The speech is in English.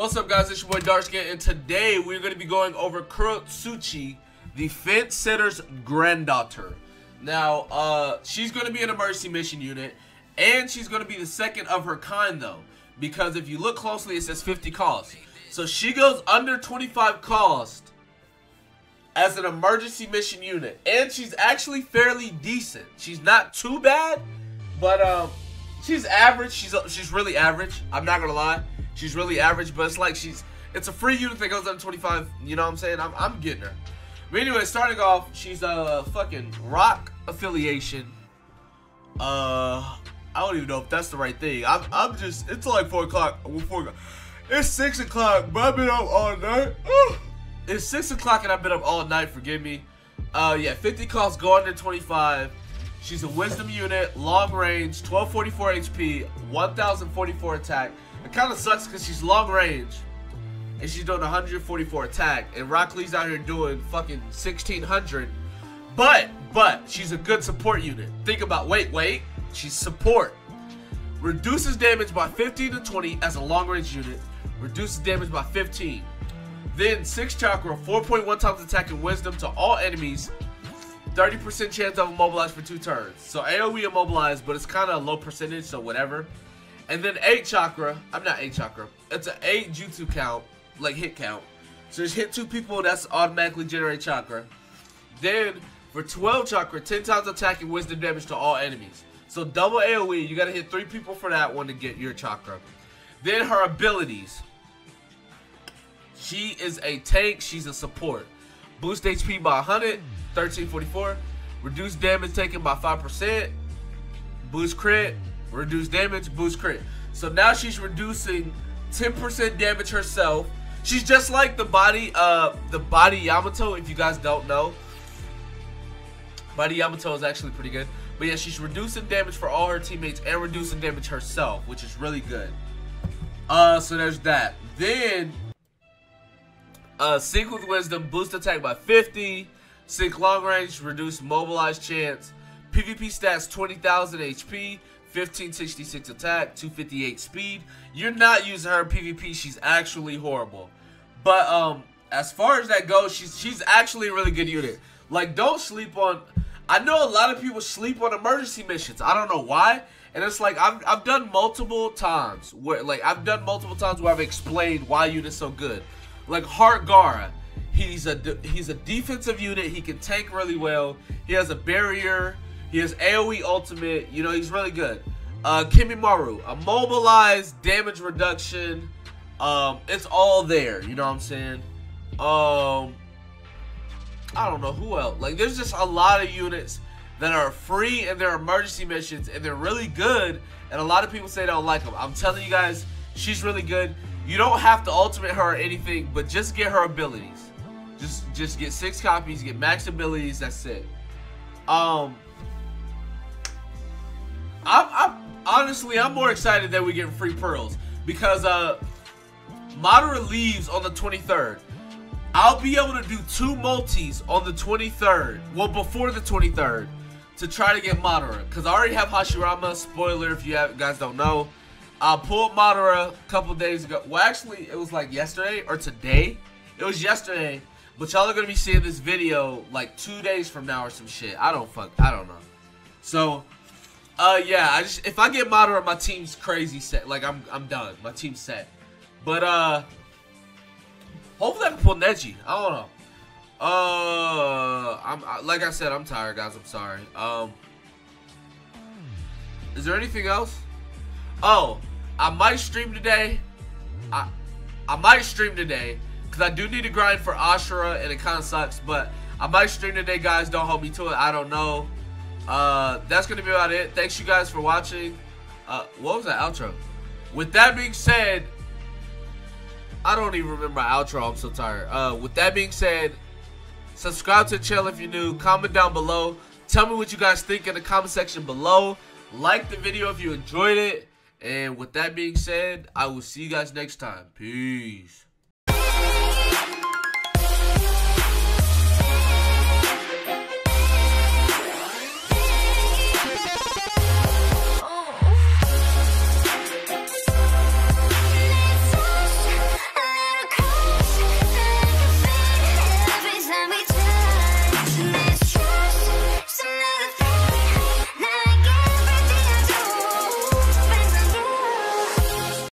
what's up guys, it's your boy Darkskin, and today we're going to be going over Kurotsuchi, the fence sitter's granddaughter. Now, uh, she's going to be an emergency mission unit, and she's going to be the second of her kind though, because if you look closely it says 50 cost. So she goes under 25 cost as an emergency mission unit, and she's actually fairly decent. She's not too bad, but um, she's average. She's she's really average. I'm not gonna lie. She's really average, but it's like she's it's a free unit that goes under 25. You know what I'm saying? I'm, I'm getting her. But anyway, starting off, she's a fucking rock affiliation. Uh, I don't even know if that's the right thing. I'm, I'm just, it's like 4 o'clock. It's 6 o'clock, but I've been up all night. It's 6 o'clock and I've been up all night, forgive me. Uh, yeah, 50 cost go under 25. She's a wisdom unit, long range, 1244 HP, 1044 attack. It kind of sucks because she's long range. And she's doing 144 attack. And Rock Lee's out here doing fucking 1600. But, but, she's a good support unit. Think about, wait, wait. She's support. Reduces damage by 15 to 20 as a long range unit. Reduces damage by 15. Then 6 chakra, 4.1 times attack and wisdom to all enemies. 30% chance of immobilize for 2 turns. So AoE immobilized, but it's kind of a low percentage, so whatever. And then 8 chakra, I'm not 8 chakra, it's an 8 jutsu count, like hit count. So just hit 2 people, that's automatically generate chakra. Then for 12 chakra, 10 times attack and wisdom damage to all enemies. So double AoE, you gotta hit 3 people for that one to get your chakra. Then her abilities. She is a tank, she's a support. Boost HP by 100, 1344. Reduce damage taken by 5%. Boost crit, reduce damage, boost crit. So now she's reducing 10% damage herself. She's just like the body, uh, the body Yamato. If you guys don't know, body Yamato is actually pretty good. But yeah, she's reducing damage for all her teammates and reducing damage herself, which is really good. Uh, so there's that. Then, uh, sync with wisdom, boost attack by 50. Sync long range, reduce mobilized chance. PvP stats 20,000 HP. 1566 attack, 258 speed. You're not using her PvP. She's actually horrible. But um, as far as that goes, she's she's actually a really good unit. Like, don't sleep on. I know a lot of people sleep on emergency missions. I don't know why. And it's like I've I've done multiple times where like I've done multiple times where I've explained why unit's so good. Like Heart Gaara, he's a he's a defensive unit. He can tank really well. He has a barrier. He has AoE ultimate. You know, he's really good. Uh, Kimimaro, immobilized, damage reduction. Um, it's all there. You know what I'm saying? Um, I don't know who else. Like, there's just a lot of units that are free and they're emergency missions and they're really good. And a lot of people say they don't like them. I'm telling you guys, she's really good. You don't have to ultimate her or anything, but just get her abilities. Just, just get six copies, get max abilities. That's it. Um. I'm, I'm honestly, I'm more excited that we get free pearls because uh, Madara leaves on the 23rd. I'll be able to do two multis on the 23rd, well before the 23rd, to try to get Madara because I already have Hashirama. Spoiler if you have, guys don't know. I pulled Madara a couple days ago. Well, actually, it was like yesterday or today. It was yesterday, but y'all are gonna be seeing this video like two days from now or some shit. I don't fuck. I don't know. So uh, yeah, I just if I get Madara, my team's crazy set. Like I'm, I'm done. My team's set. But uh, hopefully I can pull Neji. I don't know. Uh, I'm I, like I said, I'm tired, guys. I'm sorry. Um, is there anything else? Oh, I might stream today. I, I might stream today because I do need to grind for Ashura, and it kind of sucks. But I might stream today, guys. Don't hold me to it. I don't know. Uh, that's going to be about it. Thanks you guys for watching. Uh, what was that outro? With that being said, I don't even remember my outro. I'm so tired. Uh, with that being said, subscribe to the channel if you're new. Comment down below. Tell me what you guys think in the comment section below. Like the video if you enjoyed it. And with that being said, I will see you guys next time. Peace.